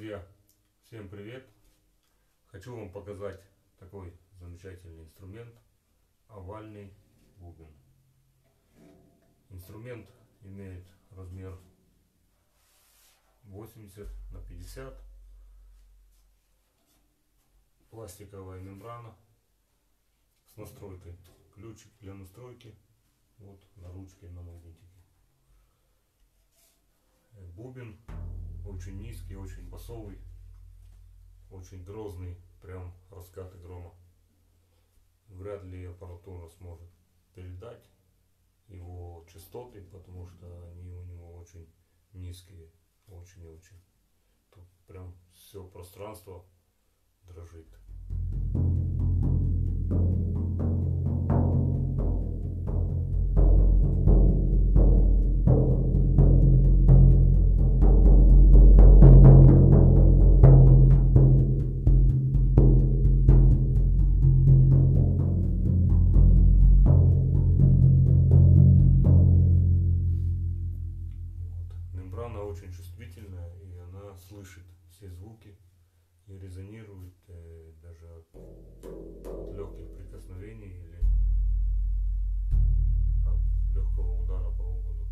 Друзья, всем привет! Хочу вам показать такой замечательный инструмент овальный бубен. Инструмент имеет размер 80 на 50 пластиковая мембрана с настройкой ключик для настройки вот на ручке на магнитике бубен очень низкий очень басовый очень грозный прям раскаты грома. Вряд ли аппаратура сможет передать его частоты потому что они у него очень низкие очень-очень. Тут прям все пространство дрожит очень чувствительная и она слышит все звуки и резонирует э, даже от, легких прикосновений или от легкого удара по ободу.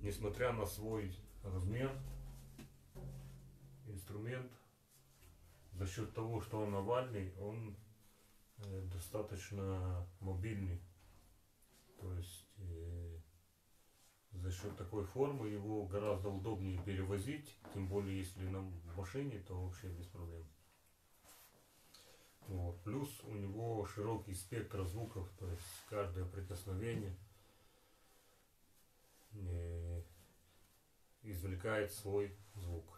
Несмотря на свой размер, инструмент за счет того, что он овальный, он э, достаточно мобильный. То есть э, за счет такой формы его гораздо удобнее перевозить, тем более если на машине, то вообще без проблем. Вот. Плюс у него широкий спектр звуков, то есть каждое прикосновение э, извлекает свой звук.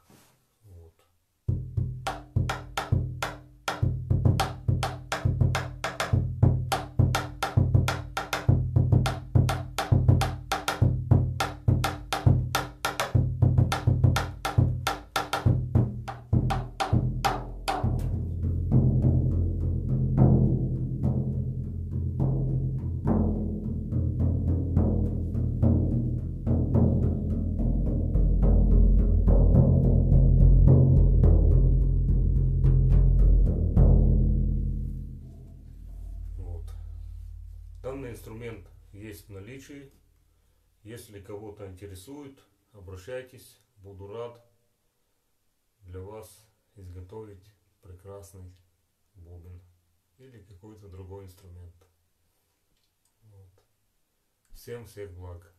Данный инструмент есть в наличии. Если кого-то интересует, обращайтесь. Буду рад для вас изготовить прекрасный бубен или какой-то другой инструмент. Вот. Всем всех благ.